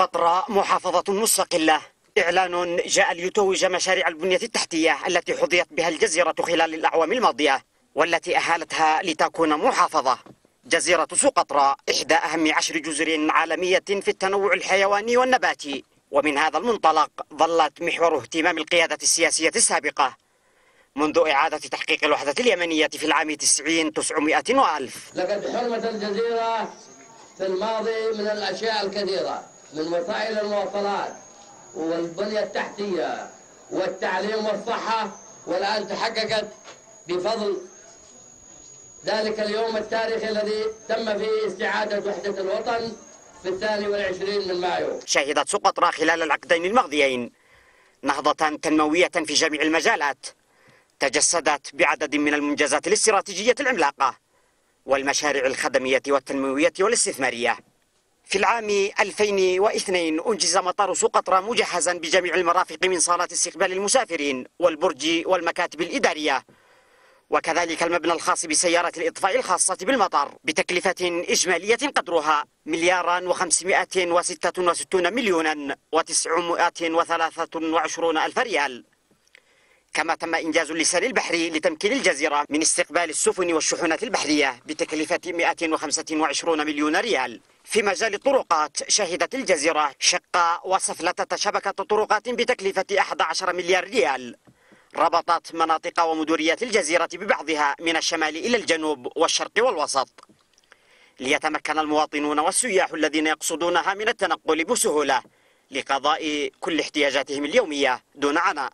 سقطرى محافظة مستقلة. إعلان جاء ليتوج مشاريع البنية التحتية التي حظيت بها الجزيرة خلال الأعوام الماضية والتي أهالتها لتكون محافظة. جزيرة سقطرى إحدى أهم عشر جزر عالمية في التنوع الحيواني والنباتي. ومن هذا المنطلق ظلت محور اهتمام القيادة السياسية السابقة. منذ إعادة تحقيق الوحدة اليمنية في العام 90 900 وألف. لقد حرمت الجزيرة في الماضي من الأشياء الكثيرة. من وسائل المواصلات والبنية التحتية والتعليم والصحة. والآن تحققت بفضل ذلك اليوم التاريخي الذي تم فيه استعادة وحدة الوطن في الثاني والعشرين من مايو. شهدت سقطرى خلال العقدين الماضيين نهضة تنموية في جميع المجالات تجسدت بعدد من المنجزات الاستراتيجية العملاقة والمشاريع الخدمية والتنموية والاستثمارية. في العام 2002 أنجز مطار سقطرى مجهزا بجميع المرافق من صالات استقبال المسافرين والبرج والمكاتب الإدارية. وكذلك المبنى الخاص بسيارة الإطفاء الخاصة بالمطار بتكلفة إجمالية قدرها مليارا وخمسمائة وستة وستون مليونا وتسعمائة وثلاثة وعشرون ألف ريال. كما تم إنجاز اللسان البحري لتمكين الجزيرة من استقبال السفن والشحنات البحرية بتكلفة 125 مليون ريال. في مجال الطرقات شهدت الجزيرة شق وسفلتة شبكة طرقات بتكلفة 11 مليار ريال. ربطت مناطق ومدوريات الجزيرة ببعضها من الشمال إلى الجنوب والشرق والوسط. ليتمكن المواطنون والسياح الذين يقصدونها من التنقل بسهولة لقضاء كل احتياجاتهم اليومية دون عناء.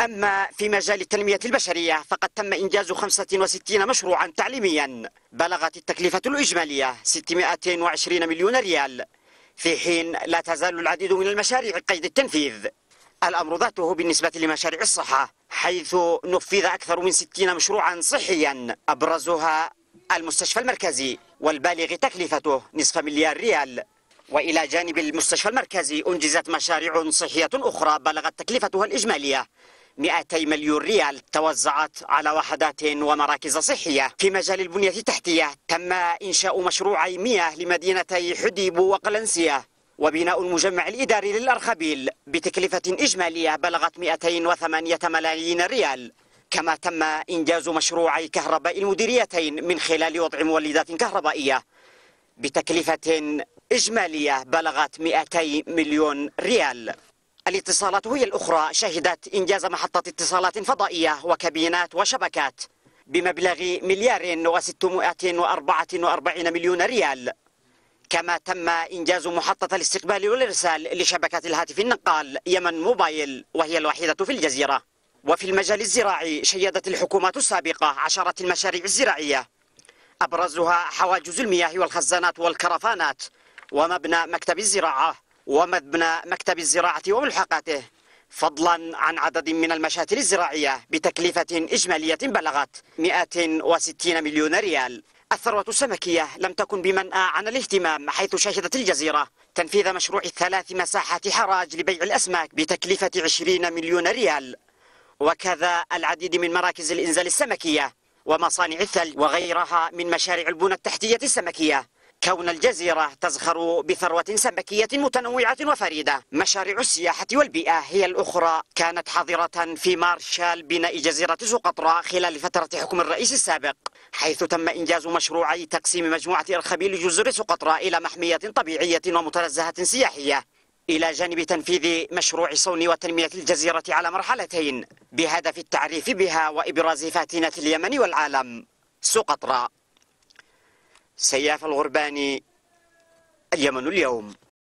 أما في مجال التنمية البشرية فقد تم إنجاز 65 مشروعا تعليميا. بلغت التكلفة الإجمالية 620 مليون ريال. في حين لا تزال العديد من المشاريع قيد التنفيذ. الأمر ذاته بالنسبة لمشاريع الصحة حيث نفذ أكثر من 60 مشروعا صحيا أبرزها المستشفى المركزي والبالغ تكلفته نصف مليار ريال. وإلى جانب المستشفى المركزي أنجزت مشاريع صحية أخرى بلغت تكلفتها الإجمالية 200 مليون ريال توزعت على وحدات ومراكز صحية في مجال البنية التحتية. تم إنشاء مشروعي مياه لمدينتي حديب وقلنسية وبناء المجمع الإداري للأرخبيل بتكلفة إجمالية بلغت 208 ملايين ريال. كما تم إنجاز مشروعي كهرباء المديريتين من خلال وضع مولدات كهربائية بتكلفة إجمالية بلغت 200 مليون ريال. الاتصالات هي الأخرى. شهدت إنجاز محطة اتصالات فضائية وكابينات وشبكات بمبلغ مليار وستمائة وأربعة وأربعين مليون ريال. كما تم إنجاز محطة الاستقبال والإرسال لشبكة الهاتف النقال يمن موبايل وهي الوحيدة في الجزيرة. وفي المجال الزراعي شيدت الحكومات السابقة عشرات المشاريع الزراعية. أبرزها حواجز المياه والخزانات والكرفانات ومبنى مكتب الزراعة. ومبنى مكتب الزراعة وملحقاته فضلا عن عدد من المشاتل الزراعية بتكلفة إجمالية بلغت 160 مليون ريال. الثروة السمكية لم تكن بمنأى عن الاهتمام حيث شهدت الجزيرة تنفيذ مشروع ثلاث مساحات حراج لبيع الأسماك بتكلفة 20 مليون ريال. وكذا العديد من مراكز الإنزال السمكية ومصانع الثلج وغيرها من مشاريع البنى التحتية السمكية. كون الجزيرة تزخر بثروة سمكية متنوعة وفريدة مشاريع السياحة والبيئة هي الأخرى. كانت حاضرة في مارشال بناء جزيرة سقطرى خلال فترة حكم الرئيس السابق حيث تم إنجاز مشروعي تقسيم مجموعة إرخبيل جزر سقطرى إلى محمية طبيعية ومتنزهة سياحية. إلى جانب تنفيذ مشروع صون وتنمية الجزيرة على مرحلتين بهدف التعريف بها وإبراز فاتنة اليمن والعالم. سقطرى سياف الغرباني اليمن اليوم.